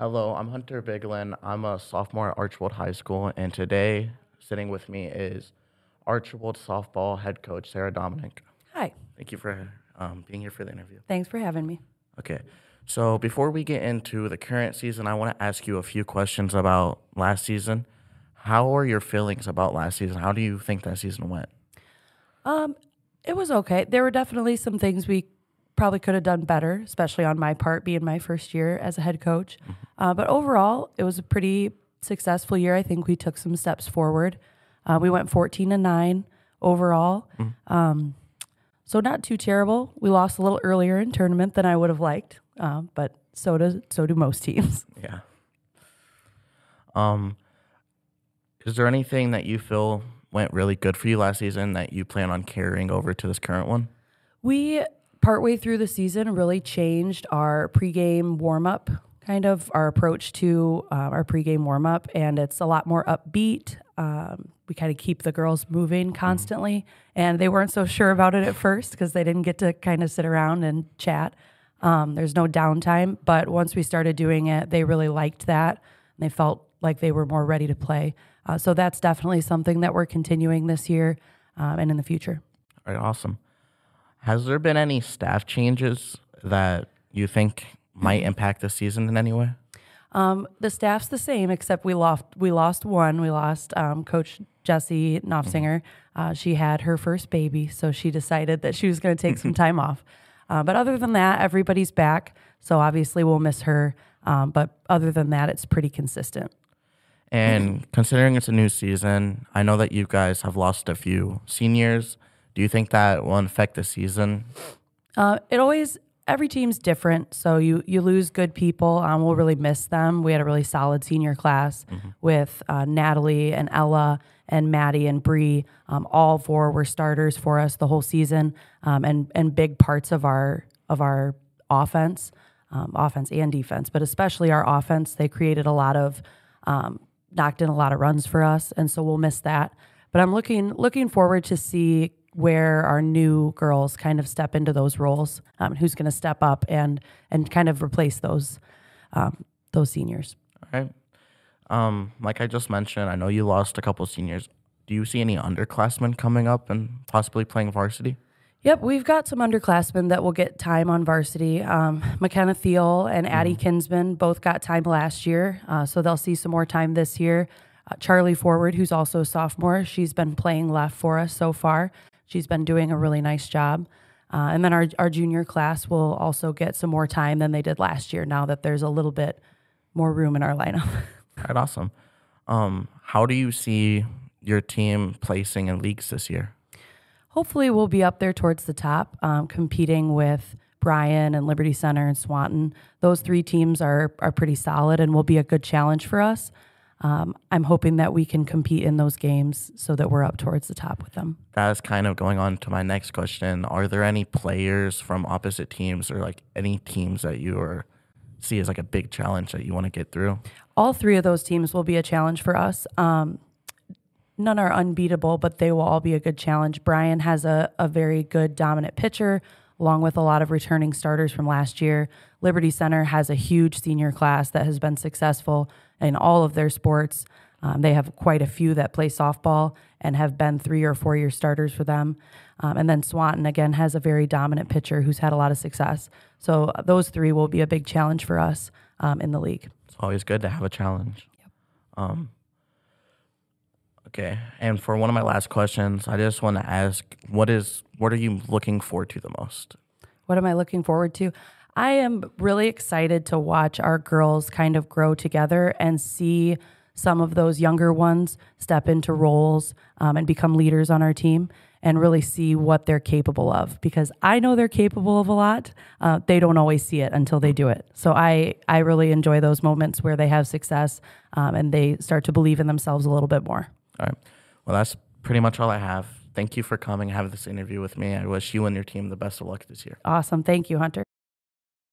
Hello, I'm Hunter Biglin. I'm a sophomore at Archbold High School, and today sitting with me is Archbold softball head coach Sarah Dominique. Hi. Thank you for um, being here for the interview. Thanks for having me. Okay, so before we get into the current season, I want to ask you a few questions about last season. How are your feelings about last season? How do you think that season went? Um, it was okay. There were definitely some things we probably could have done better, especially on my part, being my first year as a head coach. Uh, but overall, it was a pretty successful year. I think we took some steps forward. Uh, we went 14 and 9 overall. Um, so not too terrible. We lost a little earlier in tournament than I would have liked, uh, but so do so do most teams. Yeah. Um, is there anything that you feel went really good for you last season that you plan on carrying over to this current one? We partway through the season really changed our pregame warm up, kind of our approach to uh, our pregame warm up, and it's a lot more upbeat. Um, we kind of keep the girls moving constantly, and they weren't so sure about it at first because they didn't get to kind of sit around and chat. Um, there's no downtime, but once we started doing it, they really liked that. And they felt like they were more ready to play. Uh, so that's definitely something that we're continuing this year um, and in the future. All right, awesome. Has there been any staff changes that you think might impact the season in any way? Um, the staff's the same, except we lost we lost one. We lost um, Coach Jessie Knopfsinger. Uh, she had her first baby, so she decided that she was going to take some time off. Uh, but other than that, everybody's back. So obviously we'll miss her. Um, but other than that, it's pretty consistent. And considering it's a new season, I know that you guys have lost a few seniors. Do you think that will affect the season? Uh, it always every team's different, so you you lose good people. Um, we'll really miss them. We had a really solid senior class with uh, Natalie and Ella and Maddie and Bree. Um, all four were starters for us the whole season, um, and and big parts of our of our offense, um, offense and defense, but especially our offense. They created a lot of um, knocked in a lot of runs for us, and so we'll miss that. But I'm looking looking forward to see where our new girls kind of step into those roles, um, who's going to step up and and kind of replace those um, those seniors. All right. Um, like I just mentioned, I know you lost a couple seniors. Do you see any underclassmen coming up and possibly playing varsity? Yep, we've got some underclassmen that will get time on varsity. Um, McKenna Thiel and Addie Kinsman both got time last year, uh, so they'll see some more time this year. Uh, Charlie Forward, who's also a sophomore, she's been playing left for us so far. She's been doing a really nice job. Uh, and then our, our junior class will also get some more time than they did last year now that there's a little bit more room in our lineup. All right, awesome. Um, how do you see your team placing in leagues this year? hopefully we'll be up there towards the top, um, competing with Bryan and Liberty Center and Swanton. Those three teams are are pretty solid and will be a good challenge for us. Um, I'm hoping that we can compete in those games so that we're up towards the top with them. That is kind of going on to my next question. Are there any players from opposite teams or like any teams that you are see as like a big challenge that you want to get through? All three of those teams will be a challenge for us. Um, none are unbeatable, but they will all be a good challenge. Bryan has a, a very good dominant pitcher, along with a lot of returning starters from last year. Liberty Center has a huge senior class that has been successful in all of their sports. Um, they have quite a few that play softball and have been three or four year starters for them. Um, and then Swanton, again, has a very dominant pitcher who's had a lot of success. So uh, those three will be a big challenge for us um, in the league. It's always good to have a challenge. Um, okay, and for one of my last questions, I just want to ask, what is what are you looking forward to the most? What am I looking forward to? I am really excited to watch our girls kind of grow together and see some of those younger ones step into roles um, and become leaders on our team and really see what they're capable of because I know they're capable of a lot. Uh, they don't always see it until they do it. So I, I really enjoy those moments where they have success um, and they start to believe in themselves a little bit more. All right. Well, that's pretty much all I have. Thank you for coming and having this interview with me. I wish you and your team the best of luck this year. Awesome. Thank you, Hunter.